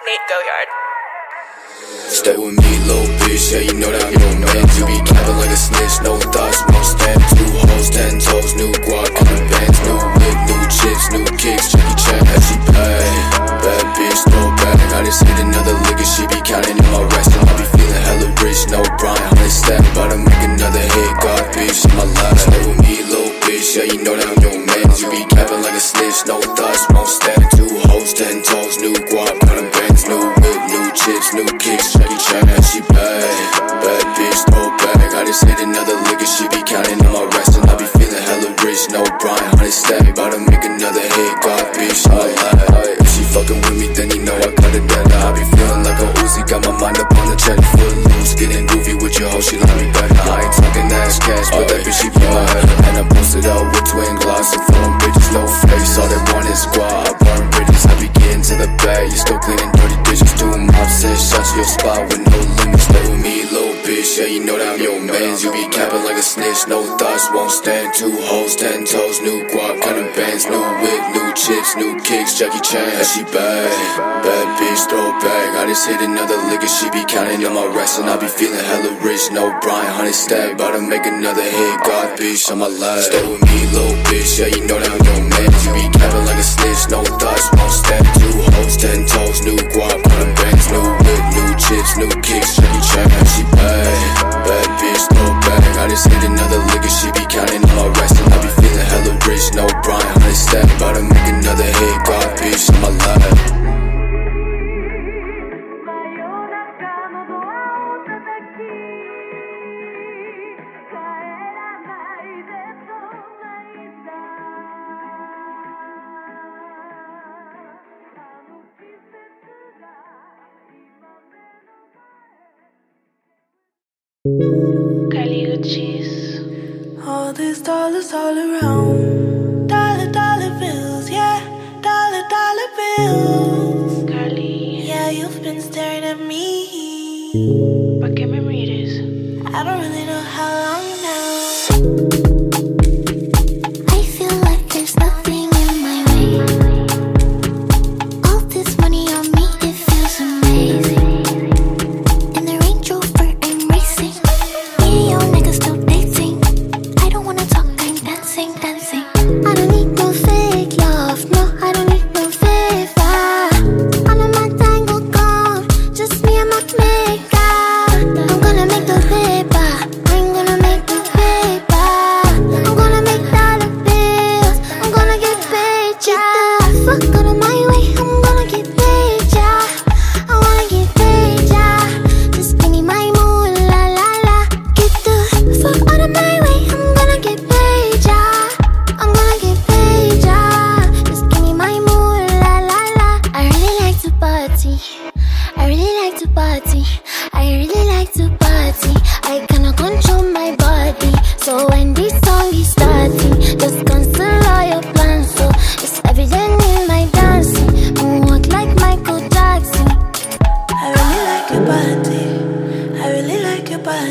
Nate Goyard. Stay with me, little bitch, yeah, you know that I'm your man You be capping like a snitch, no thoughts, no stand Two hoes, ten toes, new guac on the bands New whip, new chips, new kicks, Jackie Chan, as she pay Bad bitch, no back, I just hit another and she be counting in my rest. I be feeling hella rich, no Brian, honey stack About to make another hit, God bitch, in my life. Stay with me, little bitch, yeah, you know that I'm your man You be capping like a snitch, no thoughts, no thoughts, won't stand Two hoes, ten toes, new guap, kind of bands New whip, new chips, new kicks, Jackie Chan, yeah, she bad Bad bitch, throw back, I just hit another and she be counting on my rest And I be feeling hella rich, no Brian, honey stack About to make another hit, God bitch, on my life. Stay with me, little bitch, yeah, you know that I'm your man. You be capping like a snitch, no thoughts, won't stand Two hoes, ten toes, new guap, kind of bands New whip, new chips, new kicks, Jackie Chan, she bad Bad bitch, throw back, I just hit another 前 Kali Uchis. All these dollars all around. Dollar, dollar bills, yeah. Dollar, dollar bills. Carly. Yeah, you've been staring at me. ¿Pa' qué me mires? I don't really know how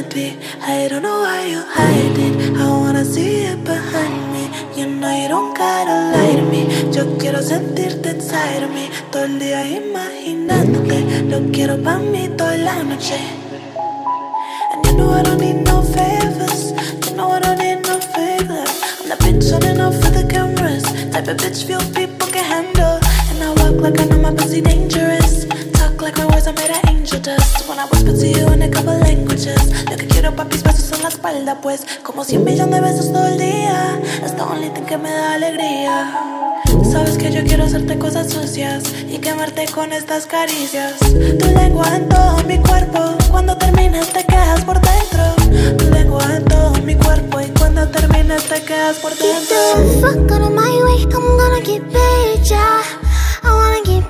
body. I don't know why you hide it. I wanna see it behind me. You know you don't gotta lie to me. Yo quiero sentirte inside of me. Todo el día imaginándote. Lo quiero pa' mí toda la noche. And you know I don't need no favors. You know I don't need no favors. I'm the bitch running off for the cameras. Type of bitch few people can handle. And I walk like I know my pussy dangerous. Are made of angel dust. When I whisper to you in a couple languages. Lo que quiero papis besos en la espalda, pues. Como cien millones de besos todo el día. Es the only thing que me da alegría. Sabes que yo quiero hacerte cosas sucias y quemarte con estas caricias. Tu lengua en todo mi cuerpo, cuando termines te quedas por dentro. Tu lengua en todo mi cuerpo y cuando termines te quedas por Get dentro. the fuck out of my way, I'm gonna get paid, yeah. I wanna get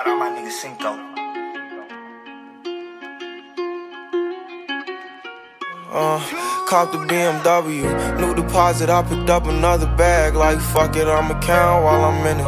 Shout out my nigga Cinco. Uh, cop the BMW, new deposit. I picked up another bag. Like fuck it, I'ma count while I'm in it.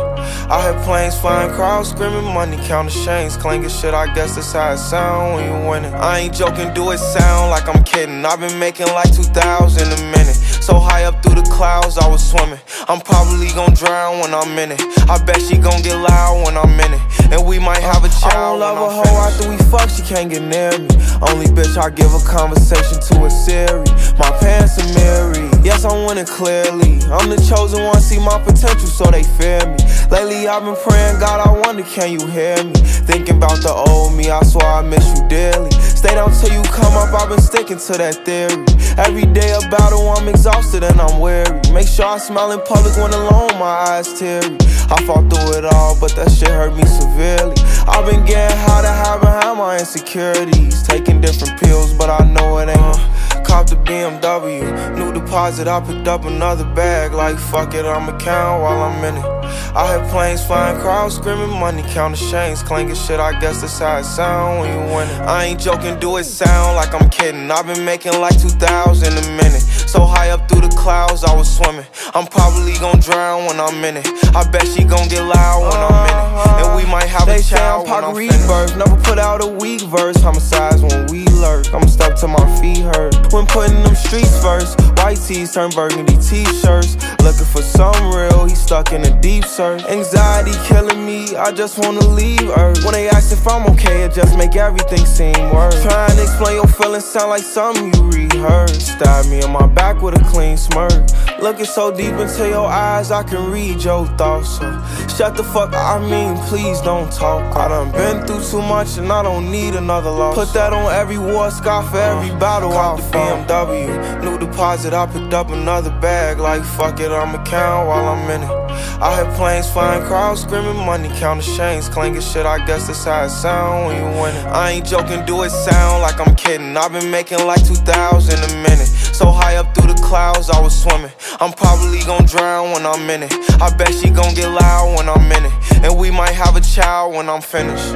I hear planes flying, crowds screaming, money counting chains, clanking shit. I guess that's how it sound when you winning. I ain't joking, do it sound like I'm kidding. I've been making like 2,000 a minute. So high up through the clouds, I was swimming. I'm probably gon' drown when I'm in it. I bet she gon' get loud when I'm in it. And we might have a child. I don't love a hoe after we fuck, she can't get near me. Only bitch I give a conversation to is Siri. My pants are mirrored. Yes, I'm winning clearly. I'm the chosen one, see my potential, so they fear me. Lately, I've been praying, God, I wonder, can you hear me? Thinking about the old me, I swear I miss you dearly. Stay down till you come up, I've been sticking to that theory. Every day a battle, I'm exhausted and I'm weary. Make sure I smile in public when alone, my eyes teary. I fought through it all, but that shit hurt me severely. I've been getting high to hide behind my insecurities. Taking different pills, but I know it ain't. Cop the BMW, new deposit. I picked up another bag. Like fuck it, I'ma count while I'm in it. I hear planes flying, crowds screaming, money counting chains, clanking shit. I guess that's how it sound when you winning. I ain't joking, do it sound like I'm kidding. I've been making like 2,000 a minute. So high up through the clouds, I was swimming. I'm probably gon' drown when I'm in it. I bet she gon' get loud when I'm in it. And we might have They a child I'm when I'm rebirth. Never put out a weak verse. Homicides when we lurk. I'm stuck to my feet hurt. When putting them streets first. White tees turn burgundy t-shirts. Looking for some real. He stuck in a deep search. Anxiety killing me. I just wanna leave Earth. When they ask if I'm okay, it just make everything seem worse. Trying to explain your feelings sound like something you rehearsed. Stab me in my back with a clean smirk. Looking so deep into your eyes, I can read your thoughts. So shut the fuck. Up, I mean, please don't talk. I done been through too much and I don't need another loss. Put that on every war scar for every battle. Out the BMW, new deposit. I picked up another bag. Like fuck it, I'ma count while I'm in it. I hear planes flying, crowds screaming, money counting chains, clanking shit. I guess that's how it sound when you winning. I ain't joking, do it sound like I'm kidding. I've been making like 2,000 a minute. So high up through the clouds, I was swimming. I'm probably gonna drown when I'm in it. I bet she gon' get loud when I'm in it. And we might have a child when I'm finished.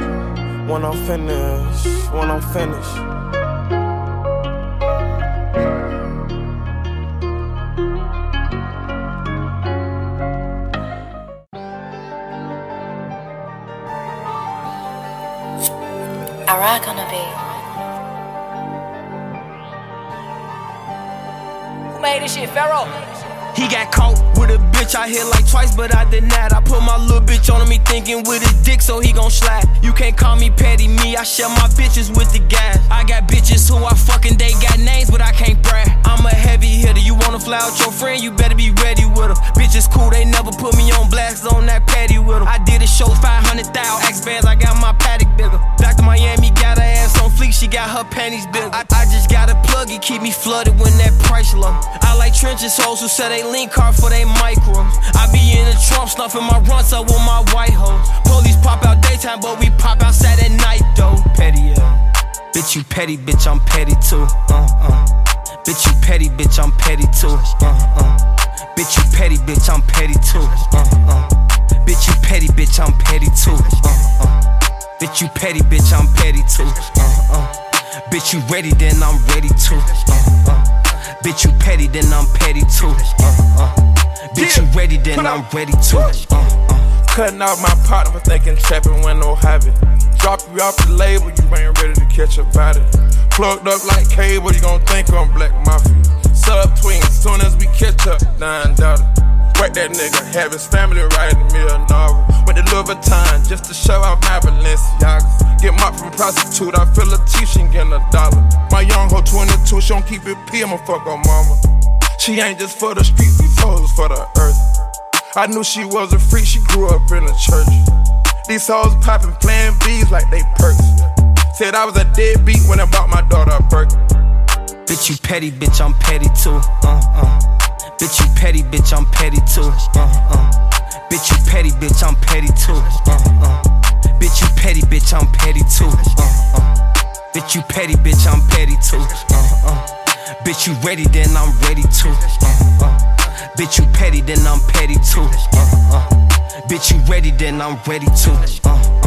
When I'm finished, when I'm finished. I rock on a beat. Who made this shit, Pharaoh? He got caught with a bitch I hit like twice, but I denied. I put my little bitch on me thinking with his dick, so he gon' slap. You can't call me petty, me. I share my bitches with the guys. I got bitches who I fucking they got names, but I can't brag. I'm a heavy hitter. You wanna fly out your friend, you better be ready with her. Bitches cool, they never put me on blast on that patty with them. I did a show 500,000 X bands, I got my paddock panties bigger. I, I just got a plug, it keep me flooded when that price low. I like trenches hoes who sell they link card for they micros. I be in the trunk snuffing my runs up with my white hoes. Police pop out daytime, but we pop outside at night though. Petty, yeah. Bitch, you petty, bitch, I'm petty too. Uh, uh. Bitch, you petty, bitch, I'm petty too. Uh, uh. Bitch, you petty, bitch, I'm petty too. Uh, uh. Bitch, you petty, bitch, I'm petty too. Uh, uh. Bitch, you petty, bitch, I'm petty too. Uh, uh. Bitch, you ready, then I'm ready too. Uh, uh. Bitch, you petty, then I'm petty too. Uh, uh. Bitch, you ready, then I'm ready too. Uh, uh. Cutting out my partner for thinking trapping when no habit. Drop you off the label, you ain't ready to catch a body. Plugged up like cable, you gon' think I'm Black Mafia. Sub tween, soon as we catch up, nine dollar. Whack that nigga, have his family writing me a novel. Went to Louis Vuitton just to show out my Balenciagas. Get mopped from prostitute, I feel a teaching getting a dollar. My young hoe 22, she don't keep it P, I'ma fuck her mama. She ain't just for the streets, these hoes for the earth. I knew she was a freak, she grew up in a church. These hoes poppin', playing bees like they perks. Said I was a deadbeat when I bought my daughter a Birkin. Bitch, you petty, bitch, I'm petty too. Uh, uh. Bitch, you petty, bitch, I'm petty too. Uh, uh. Bitch, you petty, bitch, I'm petty too. Uh, uh. Bitch, you petty, bitch, I'm petty too. Uh, uh. Bitch, you petty, bitch, I'm petty too. Uh, uh. Bitch, you ready, then I'm ready too. Uh, uh. Bitch, you petty, then I'm petty too. Uh, uh. Bitch, you ready, then I'm ready too. Uh, uh.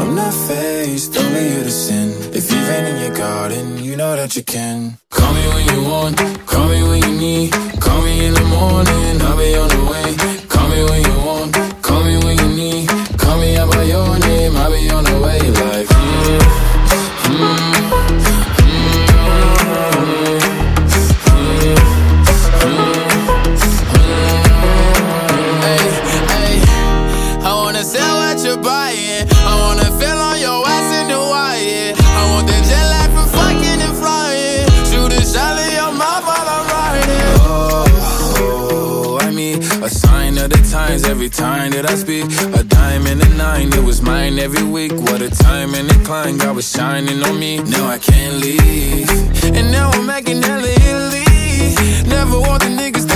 I'm not faced, only here to sin. If you've in your garden, you know that you can. Call me when you want, call me when you need. Call me in the morning, I'll be on the way. I speak. A dime and a nine, it was mine every week. What a time and a climb, God was shining on me. Now I can't leave. And now I'm making hella Italy. Never want the niggas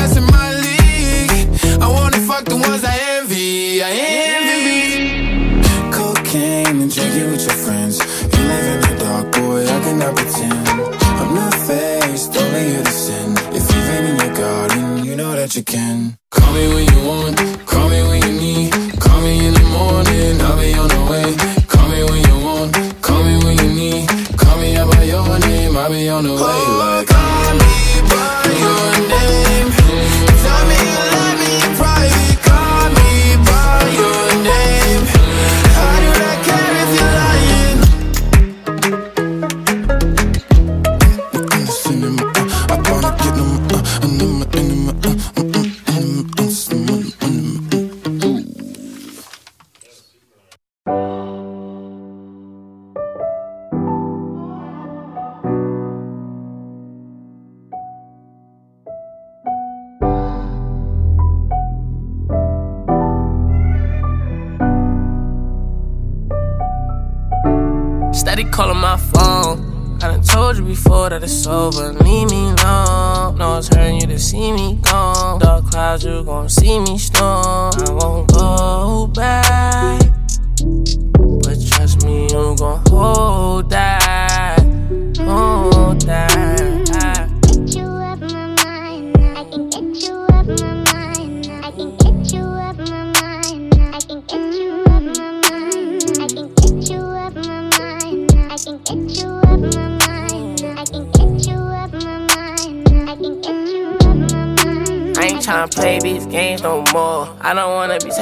that it's over.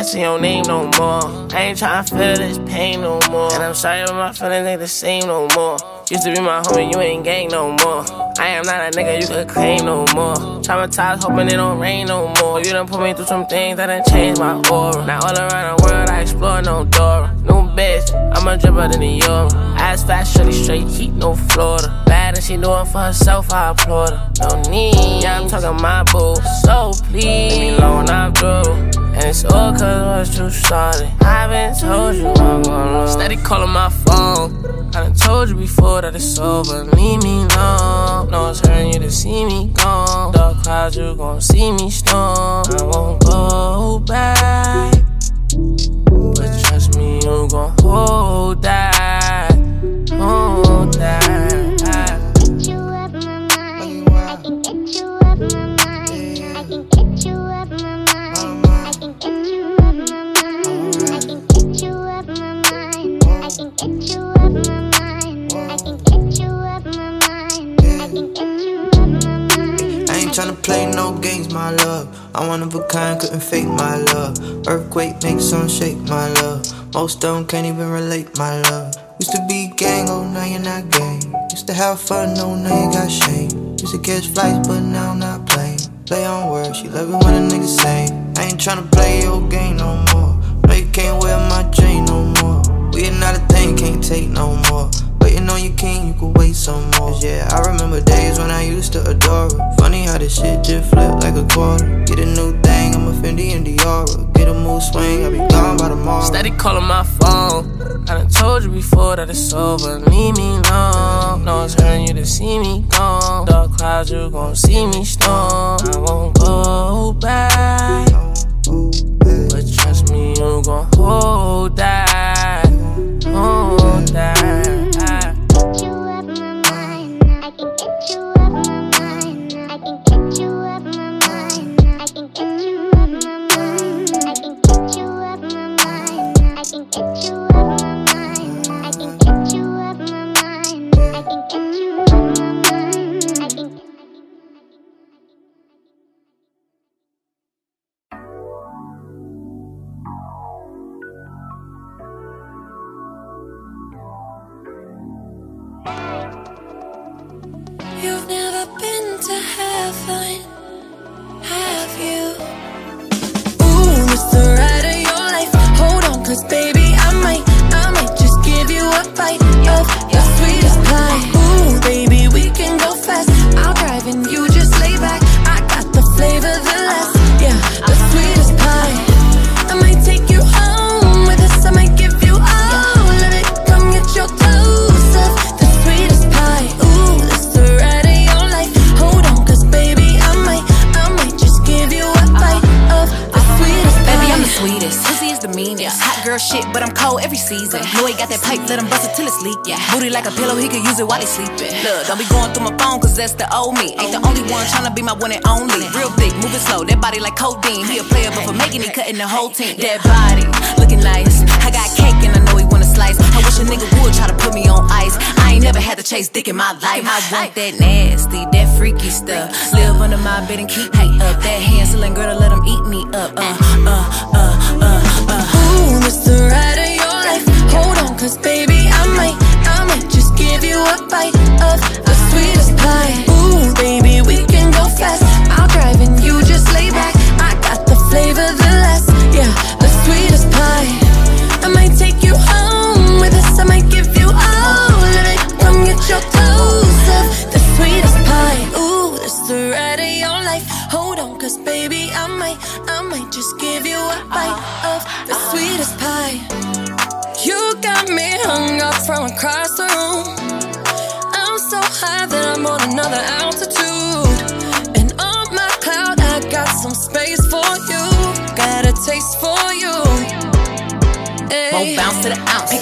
Touching your name no more. I ain't tryna feel this pain no more. And I'm sorry, but my feelings ain't the same no more. Used to be my homie, you ain't gang no more. I am not a nigga you could claim no more. Traumatized, hoping it don't rain no more. You done put me through some things that done changed my aura. Now all around the world, I explore no Dora. New bitch, I'm a dripper than the euro. Ass fast, shorty straight heat, no Florida. Bad and she doing for herself, I applaud her. No need, yeah, I'm talking my boo. So please, leave me alone, I'm through. And it's all cause was too started. I've been told you I'm gonna lose. Steady calling my phone. I done told you before that it's over. Leave me alone. No, it's hurting you to see me gone. Dark clouds, you gon' see me storm. I won't go back. Most of can't even relate, my love. Used to be gang, oh now you're not gang. Used to have fun, oh now you got shame. Used to catch flights, but now I'm not playing. Play on words, she love it when a nigga say. I ain't tryna play your game no more. No, you can't wear my chain no more. We not a thing, can't take no more. Waiting on your king, you could wait some more. 'Cause yeah, I remember days when I used to adore her. Funny how this shit just flipped like a quarter. Get a new thing, I'm a Fendi and Diora. Get a mood swing, I'll be gone by tomorrow. Steady calling my phone. I done told you before that it's over, leave me alone. No one's hurting you to see me gone. Dark clouds, you gon' see me storm. I won't go back. But trust me, you gon' hold to heaven, girl shit, but I'm cold every season. Know he got that pipe, let him bust it till it's leak. Yeah. Booty like a pillow, he could use it while he sleeping. Look, don't be going through my phone, cause that's the old me. Ain't the only one tryna be my one and only. Real thick, moving slow, that body like codeine. He a player, but for making it, cutting the whole team. That body, looking nice. I got cake and I know he wanna slice. I wish a nigga would try to put me on ice. I ain't never had to chase dick in my life. I want that nasty, that freaky stuff. Live under my bed and keep me up. That Hansel and Gretel, let him eat me up. Uh, uh, uh, uh, uh. It's the ride of your life. Hold on, cause baby, I might, I might just give you a bite of the sweetest pie. Ooh, baby, we can go fast. I'll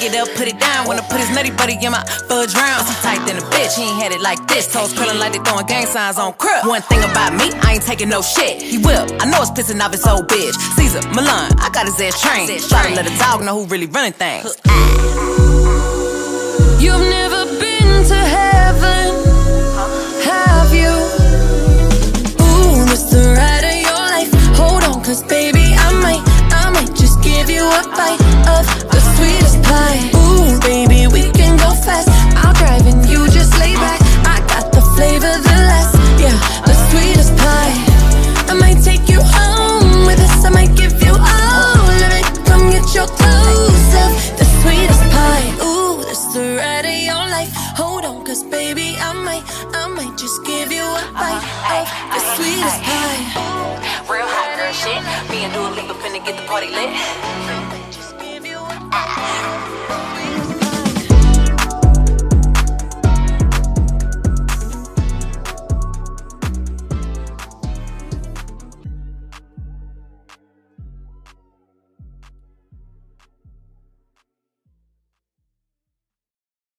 it up, put it down. Wanna put his nutty buddy in my fudge round. I'm tight than a bitch. He ain't had it like this. Toes curling like they throwing gang signs on crib. One thing about me, I ain't taking no shit. He will. I know it's pissing off his old bitch. Cesar, Millan, I got his ass trained. Try to let a dog know who really running things. You've never been to heaven, have you? Ooh, this the ride of your life. Hold on, cause baby, I might, I might just give you a bite of the. Ooh, baby, we can go fast. I'll drive and you just lay back. I got the flavor, the last, yeah, the sweetest pie. I might take you home with us. I might give you all of it. Come get your dose of the sweetest pie. Ooh, this the ride of your life. Hold on, cause baby, I might, I might just give you a bite of the sweetest pie. Real hot girl shit. Me and Dua Lipa finna get the party lit.